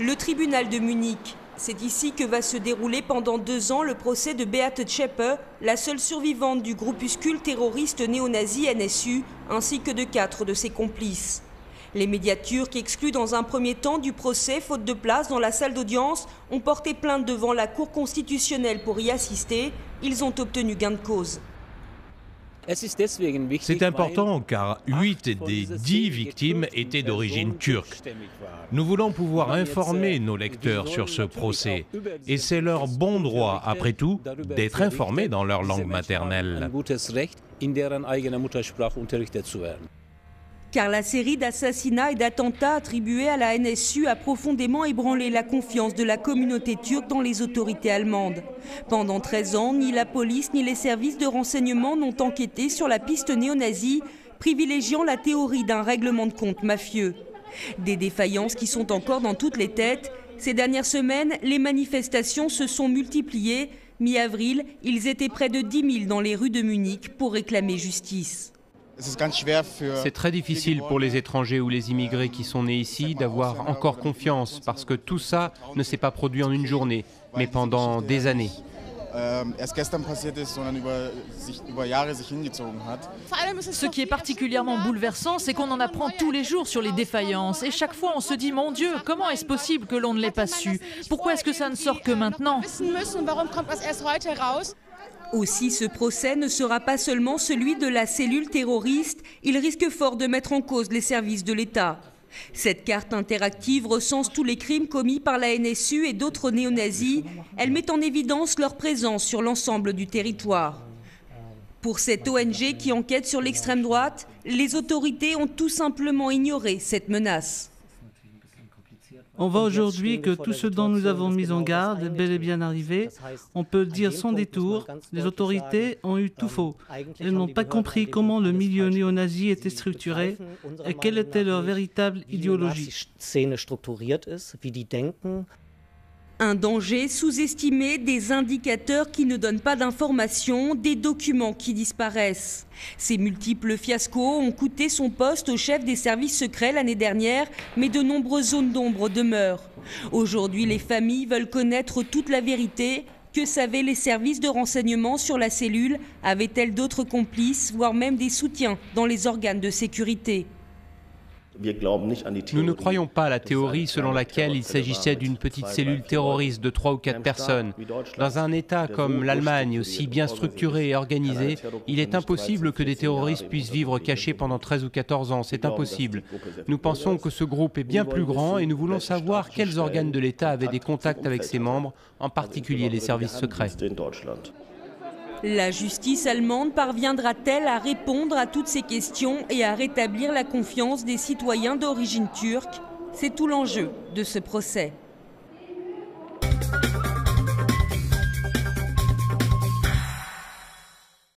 Le tribunal de Munich. C'est ici que va se dérouler pendant deux ans le procès de Beate Zschäpe, la seule survivante du groupuscule terroriste néo-nazi NSU, ainsi que de quatre de ses complices. Les médias turcs, exclus dans un premier temps du procès, faute de place dans la salle d'audience, ont porté plainte devant la Cour constitutionnelle pour y assister. Ils ont obtenu gain de cause. C'est important car 8 des 10 victimes étaient d'origine turque. Nous voulons pouvoir informer nos lecteurs sur ce procès. et c'est leur bon droit, après tout, d'être informés dans leur langue maternelle car la série d'assassinats et d'attentats attribués à la NSU a profondément ébranlé la confiance de la communauté turque dans les autorités allemandes. Pendant 13 ans, ni la police ni les services de renseignement n'ont enquêté sur la piste néo-nazie, privilégiant la théorie d'un règlement de compte mafieux. Des défaillances qui sont encore dans toutes les têtes. Ces dernières semaines, les manifestations se sont multipliées. Mi-avril, ils étaient près de 10 000 dans les rues de Munich pour réclamer justice. C'est très difficile pour les étrangers ou les immigrés qui sont nés ici d'avoir encore confiance parce que tout ça ne s'est pas produit en une journée, mais pendant des années. Ce qui est particulièrement bouleversant, c'est qu'on en apprend tous les jours sur les défaillances. Et chaque fois, on se dit, mon Dieu, comment est-ce possible que l'on ne l'ait pas su? Pourquoi est-ce que ça ne sort que maintenant? Aussi, ce procès ne sera pas seulement celui de la cellule terroriste, il risque fort de mettre en cause les services de l'État. Cette carte interactive recense tous les crimes commis par la NSU et d'autres néo-nazis. Elle met en évidence leur présence sur l'ensemble du territoire. Pour cette ONG qui enquête sur l'extrême droite, les autorités ont tout simplement ignoré cette menace. On voit aujourd'hui que tout ce dont nous avons mis en garde est bel et bien arrivé. On peut dire sans détour, les autorités ont eu tout faux. Elles n'ont pas compris comment le milieu néo-nazi était structuré et quelle était leur véritable idéologie. Un danger sous-estimé, des indicateurs qui ne donnent pas d'informations, des documents qui disparaissent. Ces multiples fiascos ont coûté son poste au chef des services secrets l'année dernière, mais de nombreuses zones d'ombre demeurent. Aujourd'hui, les familles veulent connaître toute la vérité. Que savaient les services de renseignement sur la cellule? Avaient-elles d'autres complices, voire même des soutiens dans les organes de sécurité? Nous ne croyons pas à la théorie selon laquelle il s'agissait d'une petite cellule terroriste de trois ou quatre personnes. Dans un État comme l'Allemagne, aussi bien structuré et organisé, il est impossible que des terroristes puissent vivre cachés pendant 13 ou 14 ans. C'est impossible. Nous pensons que ce groupe est bien plus grand et nous voulons savoir quels organes de l'État avaient des contacts avec ses membres, en particulier les services secrets. La justice allemande parviendra-t-elle à répondre à toutes ces questions et à rétablir la confiance des citoyens d'origine turque? C'est tout l'enjeu de ce procès.